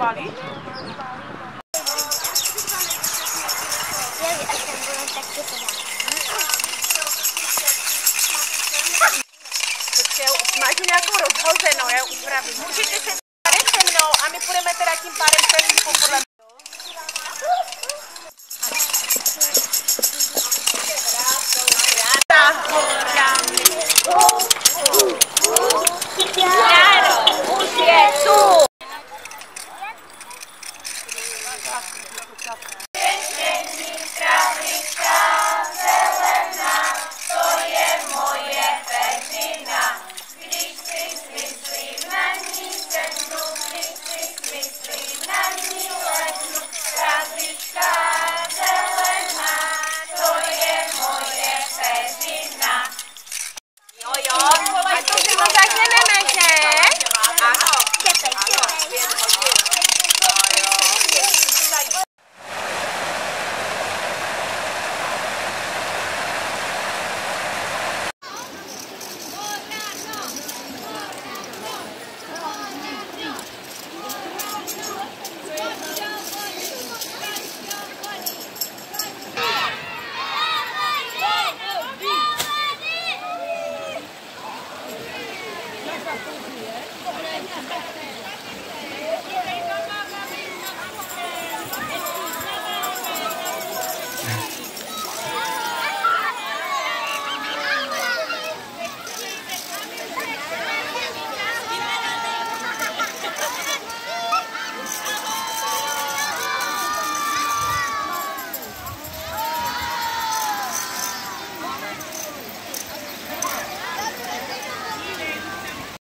balit? Počkej, máte nějakou rozhozenou, já upravím. Můžete se tady se mnou a my půjdeme teda tím pádem celým podle Oh, Thank you.